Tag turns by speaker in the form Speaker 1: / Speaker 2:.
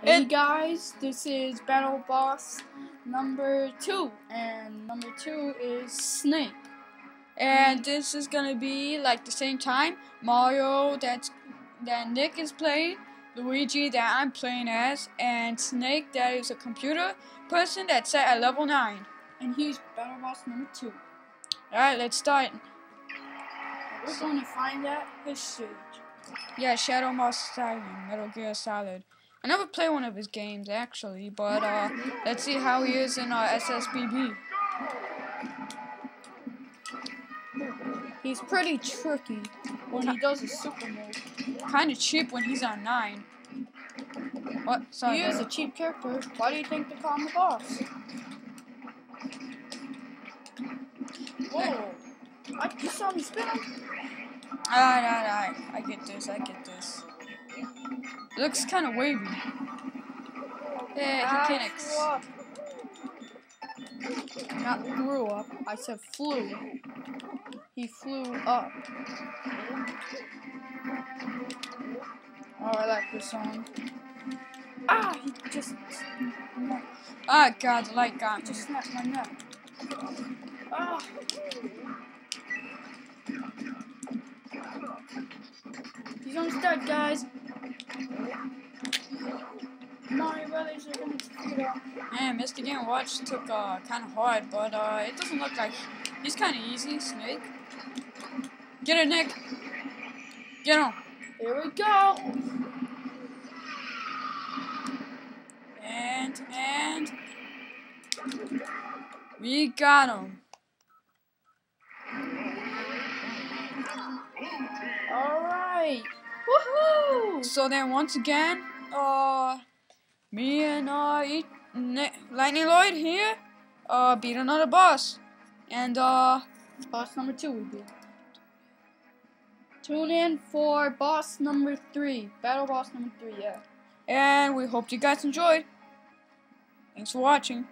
Speaker 1: Hey guys, this is Battle Boss number two, and number two is Snake.
Speaker 2: And hmm. this is gonna be like the same time Mario that's that Nick is playing, Luigi that I'm playing as, and Snake that is a computer person that's at level nine.
Speaker 1: And he's Battle Boss number two.
Speaker 2: Alright, let's start.
Speaker 1: We're going to find out his stage.
Speaker 2: Yeah, Shadow Moses Island, Metal Gear Solid. I never played one of his games actually, but uh, let's see how he is in uh, SSBB.
Speaker 1: He's pretty tricky when he does his super move.
Speaker 2: Kind of cheap when he's on nine. What? Sorry.
Speaker 1: He is a cheap character. Why do you think they call him the boss? Whoa! I, you saw me spin him?
Speaker 2: Alright, alright, alright. I get this, I get this. Looks kind of wavy. Yeah, he
Speaker 1: flew up. Not grew up. I said flew. He flew up.
Speaker 2: Oh, I like this song.
Speaker 1: Ah, he just
Speaker 2: Ah, God, the light got me.
Speaker 1: just snapped my neck. Ah. He's almost dead, guys.
Speaker 2: Man, Mr. Game Watch took uh, kind of hard, but uh, it doesn't look like he's kind of easy. Snake, get it, Nick. Get him.
Speaker 1: Here we go.
Speaker 2: And and we got him.
Speaker 1: All right. Woohoo!
Speaker 2: So then once again, uh, me and uh, E- Ni- Lightning Lloyd here, uh, beat another boss, and uh,
Speaker 1: Boss number two we beat. Tune in for boss number three. Battle boss number three, yeah.
Speaker 2: and we hope you guys enjoyed. Thanks for watching.